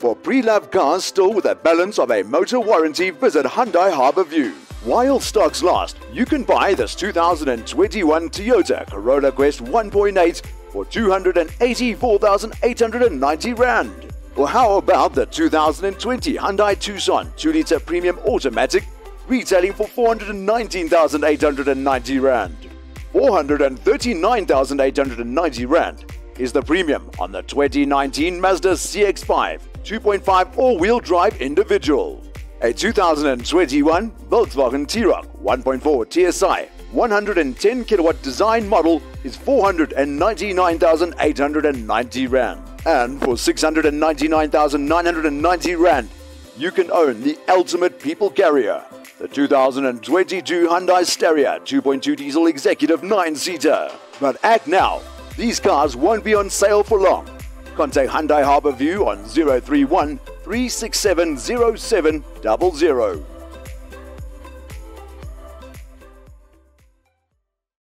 For pre-loved cars still with a balance of a motor warranty, visit Hyundai Harbour View. While stocks last, you can buy this 2021 Toyota Corolla Quest 1.8 for 284,890 Rand. Or how about the 2020 Hyundai Tucson 2-litre premium automatic retailing for 419,890 Rand. 439,890 Rand is the premium on the 2019 Mazda CX-5 2.5 all-wheel drive individual. A 2021 Volkswagen T-Roc 1.4 TSI 110 kilowatt design model is 499,890 Rand. And for 699,990 Rand, you can own the ultimate people carrier, the 2022 Hyundai Staria 2.2 diesel executive 9-seater. But act now, these cars won't be on sale for long. Contact Hyundai Harbour View on 031 367 0700.